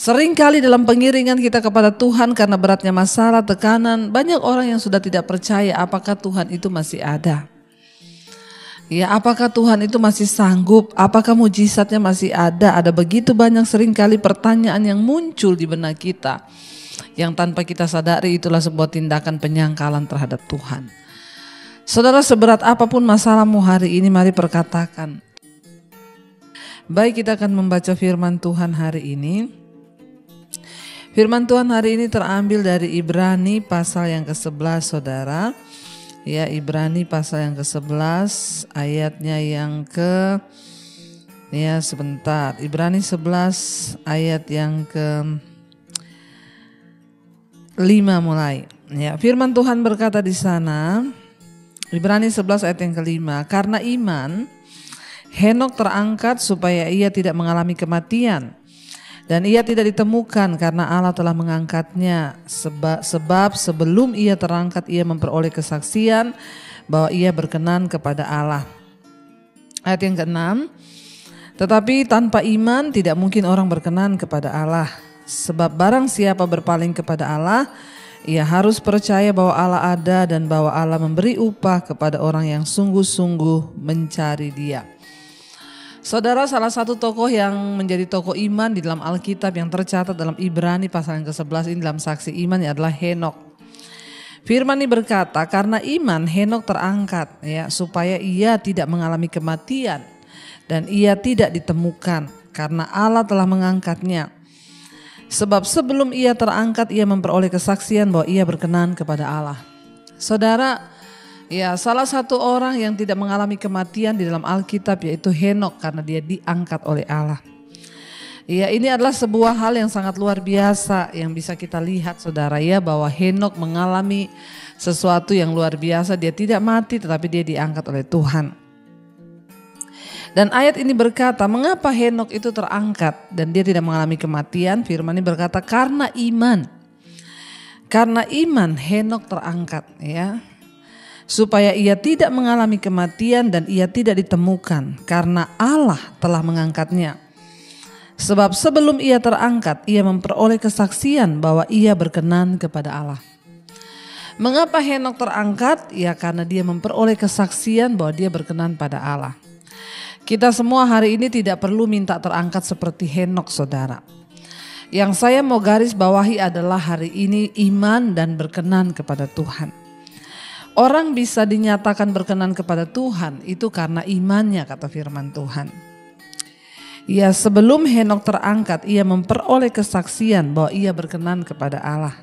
Seringkali dalam pengiringan kita kepada Tuhan karena beratnya masalah, tekanan, banyak orang yang sudah tidak percaya apakah Tuhan itu masih ada. Ya, apakah Tuhan itu masih sanggup? Apakah mujizatnya masih ada? Ada begitu banyak sering kali pertanyaan yang muncul di benak kita. Yang tanpa kita sadari itulah sebuah tindakan penyangkalan terhadap Tuhan. Saudara seberat apa pun masalahmu hari ini mari perkatakan. Baik kita akan membaca firman Tuhan hari ini. Firman Tuhan hari ini terambil dari Ibrani pasal yang ke-11 Saudara. Ya Ibrani pasal yang ke-11 ayatnya yang ke Ya sebentar Ibrani 11 ayat yang ke 5 mulai. Ya, firman Tuhan berkata di sana Ibrani 11 ayat yang kelima, karena iman Henok terangkat supaya ia tidak mengalami kematian dan ia tidak ditemukan karena Allah telah mengangkatnya sebab, sebab sebelum ia terangkat ia memperoleh kesaksian bahwa ia berkenan kepada Allah. Ayat yang keenam, tetapi tanpa iman tidak mungkin orang berkenan kepada Allah. Sebab barang siapa berpaling kepada Allah, ia harus percaya bahwa Allah ada dan bahwa Allah memberi upah kepada orang yang sungguh-sungguh mencari dia. Saudara salah satu tokoh yang menjadi tokoh iman di dalam Alkitab yang tercatat dalam Ibrani pasal yang ke-11 ini dalam saksi iman adalah Henok. Firman ini berkata karena iman Henok terangkat ya supaya ia tidak mengalami kematian dan ia tidak ditemukan karena Allah telah mengangkatnya. Sebab sebelum ia terangkat ia memperoleh kesaksian bahwa ia berkenan kepada Allah. Saudara, Ya, salah satu orang yang tidak mengalami kematian di dalam Alkitab yaitu Henok karena dia diangkat oleh Allah. Ya, ini adalah sebuah hal yang sangat luar biasa yang bisa kita lihat Saudara ya bahwa Henok mengalami sesuatu yang luar biasa, dia tidak mati tetapi dia diangkat oleh Tuhan. Dan ayat ini berkata, mengapa Henok itu terangkat dan dia tidak mengalami kematian? Firman ini berkata, karena iman. Karena iman Henok terangkat ya supaya ia tidak mengalami kematian dan ia tidak ditemukan karena Allah telah mengangkatnya. Sebab sebelum ia terangkat, ia memperoleh kesaksian bahwa ia berkenan kepada Allah. Mengapa Henok terangkat? Ya karena dia memperoleh kesaksian bahwa dia berkenan pada Allah. Kita semua hari ini tidak perlu minta terangkat seperti Henok saudara. Yang saya mau garis bawahi adalah hari ini iman dan berkenan kepada Tuhan. Orang bisa dinyatakan berkenan kepada Tuhan itu karena imannya kata firman Tuhan. Ya sebelum Henok terangkat ia memperoleh kesaksian bahwa ia berkenan kepada Allah.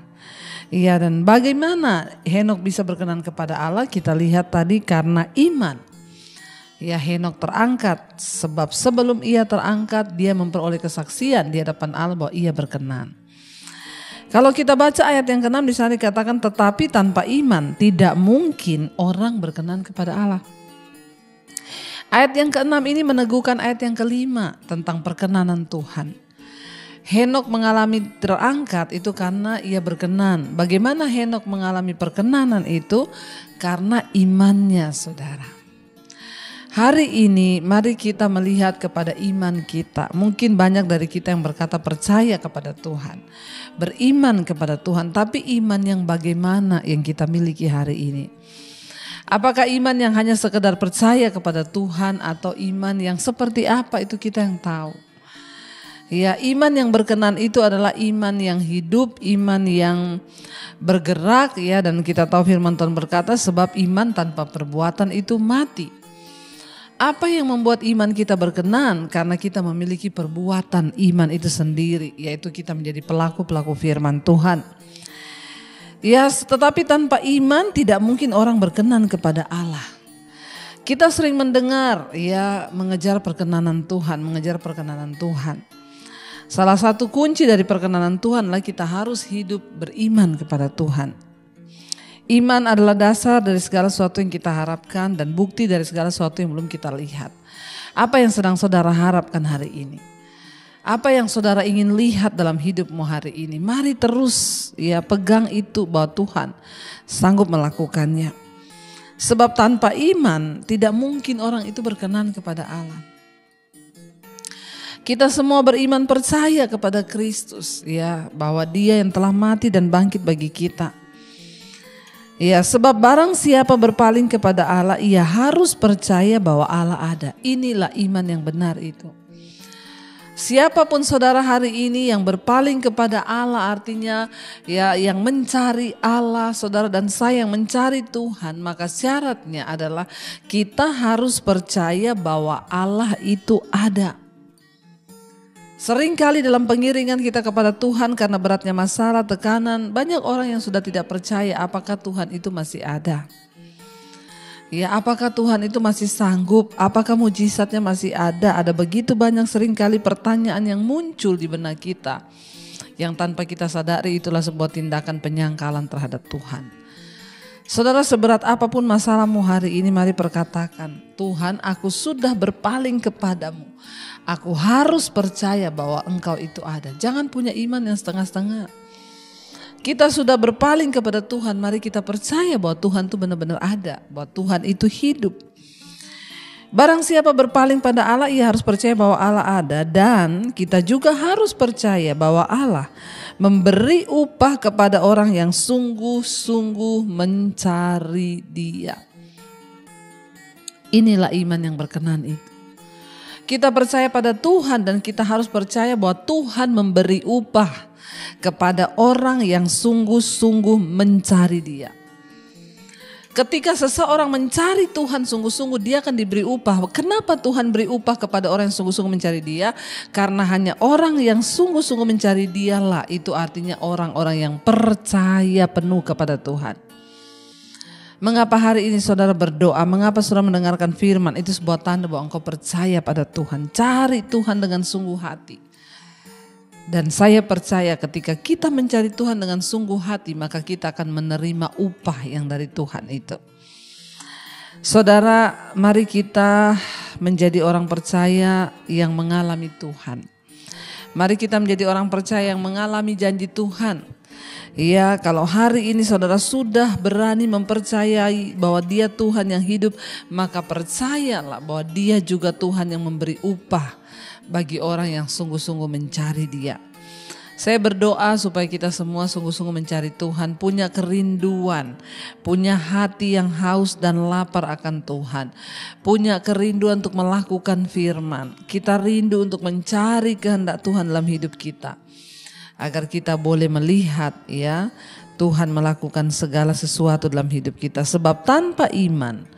Ya dan bagaimana Henok bisa berkenan kepada Allah kita lihat tadi karena iman. Ya Henok terangkat sebab sebelum ia terangkat dia memperoleh kesaksian di hadapan Allah bahwa ia berkenan. Kalau kita baca ayat yang ke-6 di sana dikatakan tetapi tanpa iman tidak mungkin orang berkenan kepada Allah. Ayat yang ke-6 ini meneguhkan ayat yang kelima tentang perkenanan Tuhan. Henok mengalami terangkat itu karena ia berkenan. Bagaimana Henok mengalami perkenanan itu? Karena imannya saudara. Hari ini mari kita melihat kepada iman kita. Mungkin banyak dari kita yang berkata percaya kepada Tuhan. Beriman kepada Tuhan. Tapi iman yang bagaimana yang kita miliki hari ini. Apakah iman yang hanya sekedar percaya kepada Tuhan atau iman yang seperti apa itu kita yang tahu. Ya iman yang berkenan itu adalah iman yang hidup, iman yang bergerak ya dan kita tahu firman Tuhan berkata sebab iman tanpa perbuatan itu mati. Apa yang membuat iman kita berkenan? Karena kita memiliki perbuatan iman itu sendiri, yaitu kita menjadi pelaku-pelaku firman Tuhan. Ya, tetapi tanpa iman tidak mungkin orang berkenan kepada Allah. Kita sering mendengar ya mengejar perkenanan Tuhan, mengejar perkenanan Tuhan. Salah satu kunci dari perkenanan Tuhan adalah kita harus hidup beriman kepada Tuhan. Iman adalah dasar dari segala sesuatu yang kita harapkan dan bukti dari segala sesuatu yang belum kita lihat. Apa yang sedang saudara harapkan hari ini? Apa yang saudara ingin lihat dalam hidupmu hari ini? Mari terus ya pegang itu bahwa Tuhan sanggup melakukannya. Sebab tanpa iman tidak mungkin orang itu berkenan kepada Allah. Kita semua beriman percaya kepada Kristus ya bahwa Dia yang telah mati dan bangkit bagi kita. Ya, sebab barang siapa berpaling kepada Allah, ia harus percaya bahwa Allah ada. Inilah iman yang benar itu. Siapa pun saudara hari ini yang berpaling kepada Allah artinya ya yang mencari Allah, saudara dan saya yang mencari Tuhan, maka syaratnya adalah kita harus percaya bahwa Allah itu ada. Seringkali dalam pengiringan kita kepada Tuhan karena beratnya masalah, tekanan, banyak orang yang sudah tidak percaya apakah Tuhan itu masih ada. Ya, apakah Tuhan itu masih sanggup? Apakah mujizatnya masih ada? Ada begitu banyak sering kali pertanyaan yang muncul di benak kita. Yang tanpa kita sadari itulah sebuah tindakan penyangkalan terhadap Tuhan. Saudara seberat apa pun masalahmu hari ini mari perkatakan, Tuhan aku sudah berpaling kepadamu. Aku harus percaya bahwa engkau itu ada. Jangan punya iman yang setengah-setengah. Kita sudah berpaling kepada Tuhan, mari kita percaya bahwa Tuhan itu benar-benar ada, bahwa Tuhan itu hidup. Barang siapa berpaling pada Allah, ia harus percaya bahwa Allah ada dan kita juga harus percaya bahwa Allah memberi upah kepada orang yang sungguh-sungguh mencari Dia. Inilah iman yang berkenan itu. Kita percaya pada Tuhan dan kita harus percaya bahwa Tuhan memberi upah kepada orang yang sungguh-sungguh mencari Dia. Ketika seseorang mencari Tuhan sungguh-sungguh dia akan diberi upah. Kenapa Tuhan beri upah kepada orang yang sungguh-sungguh mencari dia? Karena hanya orang yang sungguh-sungguh mencari dialah itu artinya orang-orang yang percaya penuh kepada Tuhan. Mengapa hari ini saudara berdoa? Mengapa saudara mendengarkan firman? Itu sebuah tanda bahwa engkau percaya pada Tuhan. Cari Tuhan dengan sungguh hati. Dan saya percaya ketika kita mencari Tuhan dengan sungguh hati, maka kita akan menerima upah yang dari Tuhan itu. Saudara, mari kita menjadi orang percaya yang mengalami Tuhan. Mari kita menjadi orang percaya yang mengalami janji Tuhan. Ya, kalau hari ini saudara sudah berani mempercayai bahwa Dia Tuhan yang hidup, maka percayalah bahwa Dia juga Tuhan yang memberi upah bagi orang yang sungguh-sungguh mencari Dia. Saya berdoa supaya kita semua sungguh-sungguh mencari Tuhan, punya kerinduan, punya hati yang haus dan lapar akan Tuhan, punya kerinduan untuk melakukan firman. Kita rindu untuk mencari kehendak Tuhan dalam hidup kita, agar kita boleh melihat ya Tuhan melakukan segala sesuatu dalam hidup kita. Sebab tanpa iman,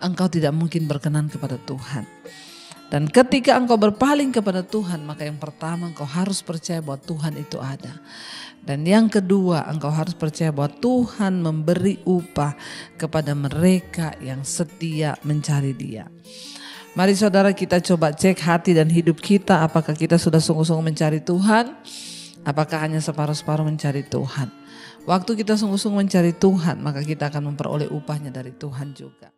engkau tidak mungkin berkenan kepada Tuhan. Dan ketika engkau berpaling kepada Tuhan, maka yang pertama engkau harus percaya bahwa Tuhan itu ada. Dan yang kedua, engkau harus percaya bahwa Tuhan memberi upah kepada mereka yang setia mencari Dia. Mari saudara kita coba cek hati dan hidup kita, apakah kita sudah sungguh-sungguh mencari Tuhan? Apakah hanya separuh-separuh mencari Tuhan? Waktu kita sungguh-sungguh mencari Tuhan, maka kita akan memperoleh upahnya dari Tuhan juga.